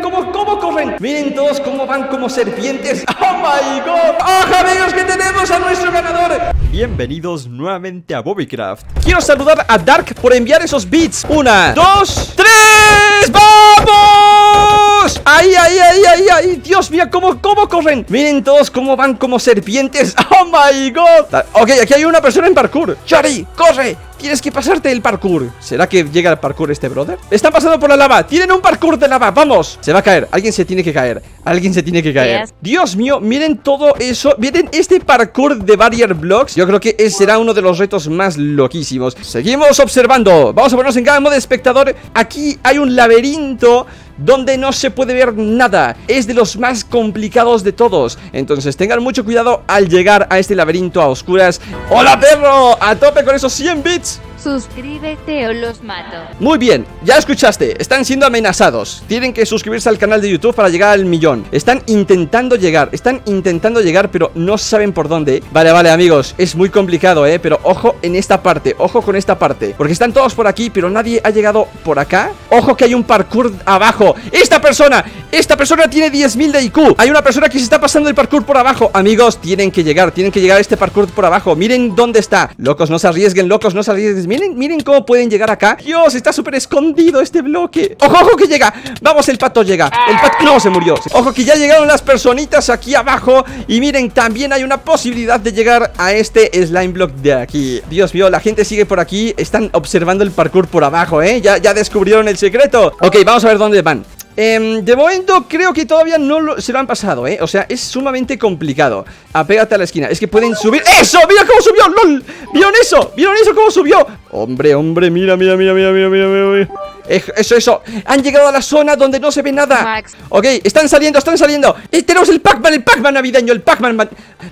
cómo, corren. Miren todos cómo van como serpientes. ¡Oh, my God! ¡Ojo, amigos, que tenemos a nuestro ganador! Bienvenidos nuevamente a Bobbycraft. Quiero saludar a Dark por enviar esos beats. Una, dos, tres. ¡Vamos! ¡Ahí, ahí, ahí, ahí, ahí! Dios mío, cómo, cómo corren. Miren todos cómo van como serpientes. ¡Oh, my God! Ok, aquí hay una persona en parkour. ¡Chari, corre! Tienes que pasarte el parkour ¿Será que llega el parkour este brother? Están pasando por la lava Tienen un parkour de lava ¡Vamos! Se va a caer Alguien se tiene que caer Alguien se tiene que caer Dios mío Miren todo eso Miren este parkour de barrier blocks Yo creo que ese será uno de los retos más loquísimos Seguimos observando Vamos a ponernos en cada modo de espectador Aquí hay un laberinto donde no se puede ver nada. Es de los más complicados de todos. Entonces tengan mucho cuidado al llegar a este laberinto a oscuras. ¡Hola perro! A tope con esos 100 bits. Suscríbete o los mato. Muy bien, ya escuchaste, están siendo amenazados. Tienen que suscribirse al canal de YouTube para llegar al millón. Están intentando llegar, están intentando llegar, pero no saben por dónde. Vale, vale, amigos, es muy complicado, ¿eh? Pero ojo en esta parte, ojo con esta parte. Porque están todos por aquí, pero nadie ha llegado por acá. Ojo que hay un parkour abajo. ¡Esta persona! Esta persona tiene 10.000 de IQ. Hay una persona que se está pasando el parkour por abajo. Amigos, tienen que llegar, tienen que llegar a este parkour por abajo. Miren dónde está. Locos, no se arriesguen, locos, no se arriesguen. Miren, miren cómo pueden llegar acá Dios, está súper escondido este bloque ¡Ojo, ojo que llega! Vamos, el pato llega El pato... No, se murió Ojo que ya llegaron las personitas aquí abajo Y miren, también hay una posibilidad de llegar a este slime block de aquí Dios mío, la gente sigue por aquí Están observando el parkour por abajo, ¿eh? Ya, ya descubrieron el secreto Ok, vamos a ver dónde van eh, de momento creo que todavía no se lo han pasado, ¿eh? O sea, es sumamente complicado Apégate a la esquina Es que pueden subir ¡Eso! ¡Mira cómo subió! ¡Lol! ¿Vieron eso? ¿Vieron eso? ¿Cómo subió? Hombre, hombre, mira, mira, mira, mira, mira, mira, mira. Eso, eso. Han llegado a la zona donde no se ve nada. Ok, están saliendo, están saliendo. Eh, tenemos el Pac-Man, el Pac-Man navideño, el Pac-Man.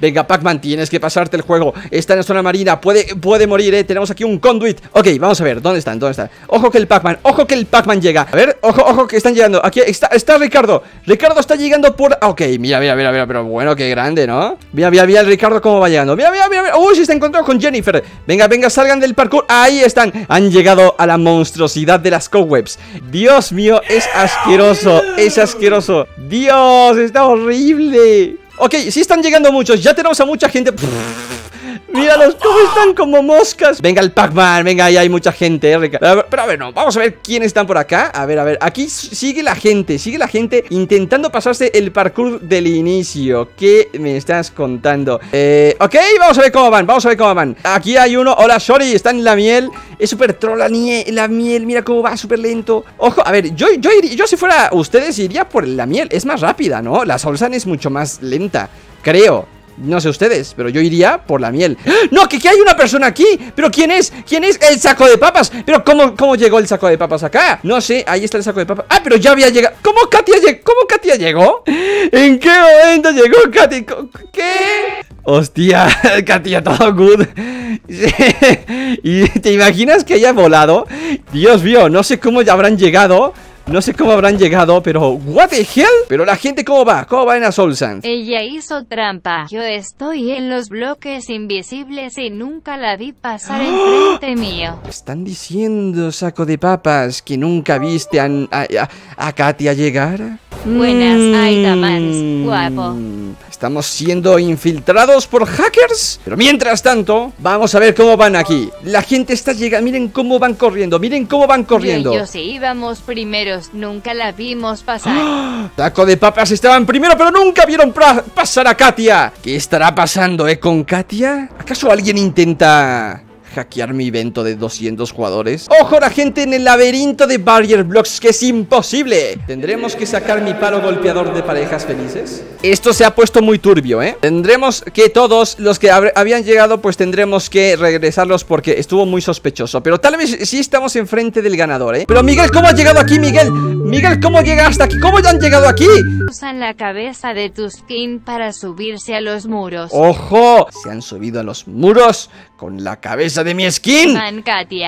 Venga, Pac-Man, tienes que pasarte el juego. Está en la zona marina, puede, puede morir, eh. Tenemos aquí un conduit. Ok, vamos a ver, ¿dónde están? ¿Dónde están? Ojo que el Pac-Man, ojo que el Pac-Man llega. A ver, ojo, ojo que están llegando. Aquí está, está Ricardo. Ricardo está llegando por. Ok, mira, mira, mira, mira, pero bueno, qué grande, ¿no? Mira, mira, mira, el Ricardo cómo va llegando. Mira, mira, mira, mira. Uy, se está encontrando con Jennifer. Venga, venga, salgan del parkour. Ahí están. Han llegado a la monstruosidad de las cobwebs. Dios mío, es asqueroso. Es asqueroso. Dios, está horrible. Ok, sí están llegando muchos. Ya tenemos a mucha gente. Míralos, cómo están como moscas. Venga el Pac-Man, venga, ahí hay mucha gente eh, pero, a ver, no, vamos a ver quiénes están por acá. A ver, a ver, aquí sigue la gente Sigue la gente intentando pasarse el parkour del inicio. ¿Qué me estás contando? Eh, ok, vamos a ver cómo van, vamos a ver cómo van. Aquí hay uno, hola, sorry, está en la miel. Es súper troll la, la miel, mira cómo va, súper lento. Ojo, a ver, yo, yo, yo si fuera ustedes iría por la miel Es más rápida, ¿no? La Solsan es mucho más lenta Creo, no sé ustedes, pero yo iría por la miel ¡No! ¿Que, hay una persona aquí? ¿Pero quién es? ¿Quién es? ¡El saco de papas! ¿Pero cómo, cómo llegó el saco de papas acá? No sé, ahí está el saco de papas ¡Ah, pero ya había llegado! ¿Cómo Katia llegó? ¿Cómo Katia llegó? ¿En qué momento llegó Katia? ¿Qué? Hostia, Katia, todo good ¿Y te imaginas que haya volado? Dios mío, no sé cómo ya habrán llegado no sé cómo habrán llegado, pero ¿What the hell? Pero la gente ¿cómo va? ¿Cómo va en la Soul Sands? Ella hizo trampa Yo estoy en los bloques invisibles y nunca la vi pasar enfrente mío ¿Están diciendo, saco de papas, que nunca viste a, a, Katia llegar? Buenas, mm. guapo Estamos siendo infiltrados por hackers. Pero mientras tanto, vamos a ver cómo van aquí. La gente está llegando, miren cómo van corriendo Miren cómo van corriendo. Yo, yo sí íbamos primeros, nunca la vimos pasar. Taco de papas estaban primero pero nunca vieron pasar a Katia. ¿Qué estará pasando, eh, con Katia? ¿Acaso alguien intenta hackear mi evento de 200 jugadores ¡Ojo la gente en el laberinto de Barrier Blocks que es imposible! ¿Tendremos que sacar mi palo golpeador de parejas felices? Esto se ha puesto muy turbio, ¿eh? Tendremos que todos los que habían llegado pues tendremos que regresarlos porque estuvo muy sospechoso Pero tal vez sí estamos enfrente del ganador, ¿eh? Pero Miguel, ¿cómo ha llegado aquí, Miguel? Miguel, ¿cómo llega hasta aquí? ¿Cómo ya han llegado aquí? Usan la cabeza de tu skin para subirse a los muros ¡Ojo! Se han subido a los muros con la cabeza de mi skin.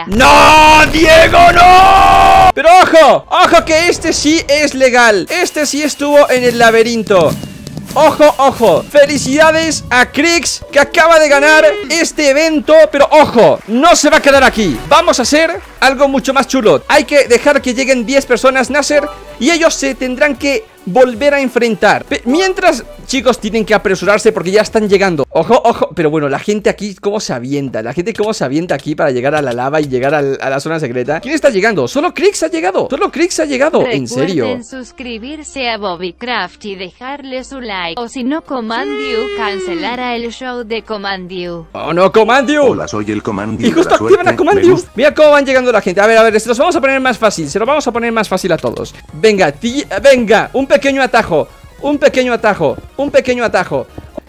¡No, Diego, no! Pero ojo, ojo que este sí es legal. Este sí estuvo en el laberinto. Ojo, ojo, felicidades a Krix que acaba de ganar este evento Pero ojo, no se va a quedar aquí Vamos a hacer algo mucho más chulo Hay que dejar que lleguen 10 personas Nasser Y ellos se tendrán que volver a enfrentar. Mientras, chicos, tienen que apresurarse porque ya están llegando. Ojo, ojo, pero bueno, la gente aquí cómo se avienta La gente cómo se avienta aquí para llegar a la lava y llegar a la zona secreta ¿Quién está llegando? Solo Crix ha llegado. Solo Crix ha llegado, en serio suscribirse a Bobbycraft y dejarle su like. O si no, Comandiu cancelará el show de Comandiu. Oh no, Comandiu. Hola, soy el Comandiu Y justo activan a Comandiu. Mira cómo van llegando la gente. A ver, a ver, se los vamos a poner más fácil Se los vamos a poner más fácil a todos. Venga, venga, un pequeño atajo Un pequeño atajo Un pequeño atajo.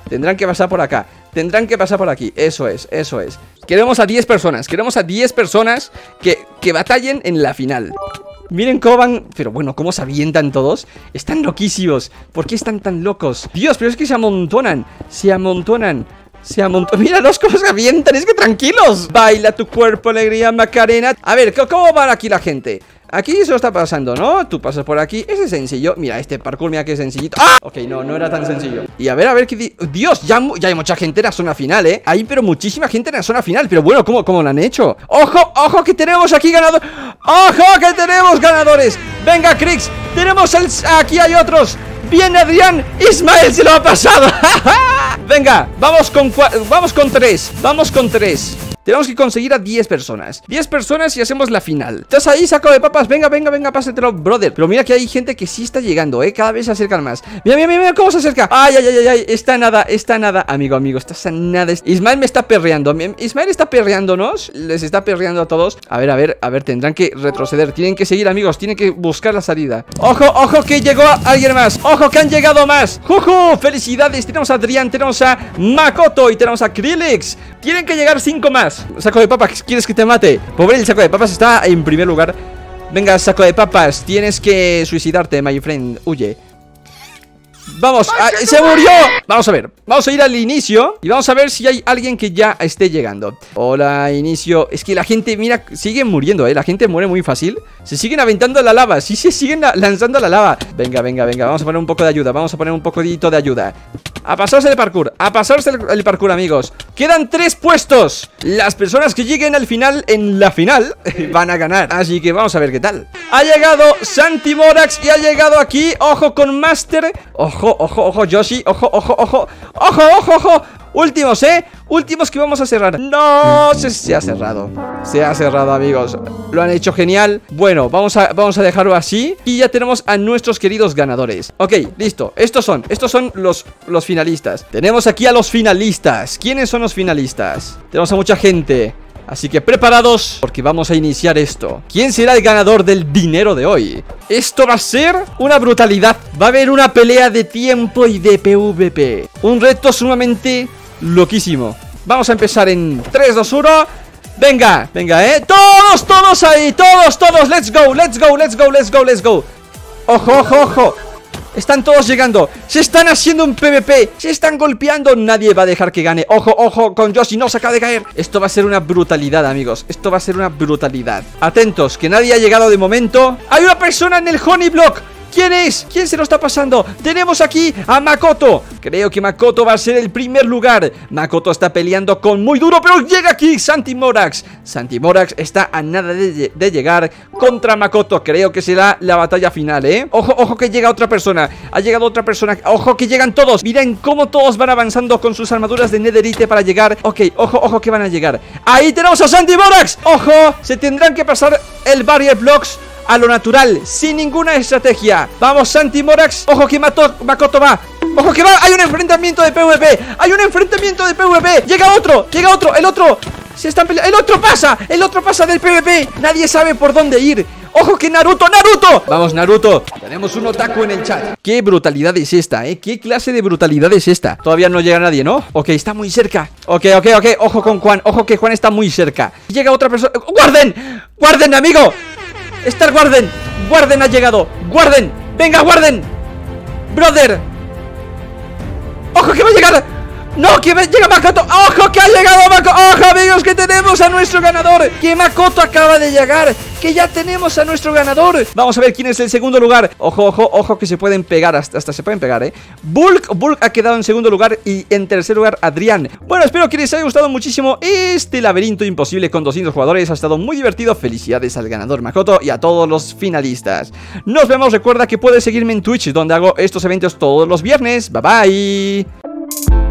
Tendrán que pasar por acá Tendrán que pasar por aquí. Eso es, eso es. Queremos a 10 personas Queremos a 10 personas que, que batallen en la final. Miren cómo van... Pero bueno, cómo se avientan todos. Están loquísimos. ¿Por qué están tan locos? Dios, pero es que se amontonan Se amontonan se amontonan. Míralos cómo se avientan, es que tranquilos. Baila tu cuerpo, alegría, Macarena. A ver, ¿cómo va aquí la gente? Aquí eso está pasando, ¿no? Tú pasas por aquí, ese es sencillo Mira, este parkour, mira que sencillito ¡Ah! Ok, no, no era tan sencillo Y a ver, a ver qué... Dios, ya, hay mucha gente en la zona final, ¿eh? Hay pero muchísima gente en la zona final Pero bueno, ¿cómo, cómo lo han hecho? ¡Ojo, ojo que tenemos aquí ganadores! ¡Ojo que tenemos ganadores! Venga, Crix, tenemos el... Aquí hay otros Viene Adrián, Ismael se lo ha pasado Venga, vamos con, vamos con tres Vamos con tres tenemos que conseguir a 10 personas. 10 personas y hacemos la final. ¿Estás ahí, saco de papas? Venga, venga, venga, pásatelo, brother. Pero mira que hay gente que sí está llegando, eh Cada vez se acercan más. Mira, mira, mira, cómo se acerca. Ay, ay, ay, ay, está nada, está nada. Amigo, amigo, estás a nada. Ismael me está perreando. Ismael está perreándonos. Les está perreando a todos. A ver, a ver, a ver, tendrán que retroceder. Tienen que seguir, amigos, tienen que buscar la salida. Ojo, ojo, que llegó alguien más. Ojo, que han llegado más. ¡Juju! Felicidades, tenemos a Adrián, tenemos a Makoto y tenemos a Krillix. Tienen que llegar 5 más Saco de papas, ¿quieres que te mate? Pobre el saco de papas está en primer lugar. Venga, saco de papas, tienes que suicidarte, my friend. Huye Vamos, ah, se murió. Vamos a ver, vamos a ir al inicio Y vamos a ver si hay alguien que ya esté llegando. Hola, inicio. Es que la gente, mira, sigue muriendo, eh. La gente muere muy fácil. Se siguen aventando la lava, sí se siguen lanzando la lava. Venga, venga, venga, vamos a poner un poco de ayuda Vamos a poner un poquito de ayuda. A pasarse el parkour, a pasarse el, parkour, amigos. Quedan tres puestos. Las personas que lleguen al final, en la final Van a ganar, así que vamos a ver qué tal. Ha llegado Santi Morax Y ha llegado aquí, ojo con Master. Ojo Ojo, ojo, ojo, Yoshi. Ojo, ojo, ojo. Ojo, ojo, ojo. Últimos, ¿eh? Últimos que vamos a cerrar. No, se, ha cerrado. Se ha cerrado, amigos. Lo han hecho genial. Bueno, vamos a, vamos a dejarlo así. Y ya tenemos a nuestros queridos ganadores. Ok, listo. Estos son, estos son los, los finalistas. Tenemos aquí a los finalistas. ¿Quiénes son los finalistas? Tenemos a mucha gente Así que preparados porque vamos a iniciar esto. ¿Quién será el ganador del dinero de hoy? Esto va a ser una brutalidad. Va a haber una pelea de tiempo y de PvP Un reto sumamente loquísimo. Vamos a empezar en 3, 2, 1 Venga, venga, eh. Todos, todos ahí, todos, todos. Let's go, let's go, let's go, let's go, let's go. Ojo, ojo, ojo están todos llegando. Se están haciendo un PvP. Se están golpeando. Nadie va a dejar que gane. Ojo, ojo con Yoshi. No se acaba de caer. Esto va a ser una brutalidad, amigos. Esto va a ser una brutalidad. Atentos, que nadie ha llegado de momento. Hay una persona en el Honey Block ¿Quién es? ¿Quién se lo está pasando? Tenemos aquí a Makoto. Creo que Makoto va a ser el primer lugar. Makoto está peleando con muy duro Pero llega aquí Santi Morax. Santi Morax está a nada de, llegar Contra Makoto. Creo que será la batalla final, ¿eh? Ojo, ojo que llega otra persona. Ha llegado otra persona. Ojo que llegan todos. Miren cómo todos van avanzando con sus armaduras de netherite para llegar. Ok, ojo, ojo que van a llegar. Ahí tenemos a Santi Morax. Ojo, se tendrán que pasar el Barrier Blocks a lo natural, sin ninguna estrategia. Vamos, Santi Morax. Ojo que mató, Makoto va. Ojo que va, hay un enfrentamiento de PvP. Hay un enfrentamiento de PvP. Llega otro, llega otro, el otro. Se están peleando. El otro pasa, el otro pasa del PvP. Nadie sabe por dónde ir. ¡Ojo que Naruto! ¡Naruto! Vamos, Naruto Tenemos un otaku en el chat ¿Qué brutalidad es esta, eh? ¿Qué clase de brutalidad es esta? Todavía no llega nadie, ¿no? Ok, está muy cerca Ok, ok, ok Ojo con Juan Ojo que Juan está muy cerca Llega otra persona ¡Guarden! ¡Guarden, amigo! Star Guarden Guarden ha llegado. Guarden Venga, Guarden Brother. Ojo que va a llegar ¡No! ¡Que llega Makoto! ¡Ojo que ha llegado Makoto! ¡Ojo amigos que tenemos a nuestro ganador! ¡Que Makoto acaba de llegar! ¡Que ya tenemos a nuestro ganador! Vamos a ver quién es el segundo lugar Ojo, ojo, ojo que se pueden pegar Hasta, hasta se pueden pegar, ¿eh? Bulk, Bulk ha quedado en segundo lugar Y en tercer lugar Adrián Bueno, espero que les haya gustado muchísimo Este laberinto imposible con 200 jugadores Ha estado muy divertido Felicidades al ganador Makoto Y a todos los finalistas Nos vemos, recuerda que puedes seguirme en Twitch Donde hago estos eventos todos los viernes Bye bye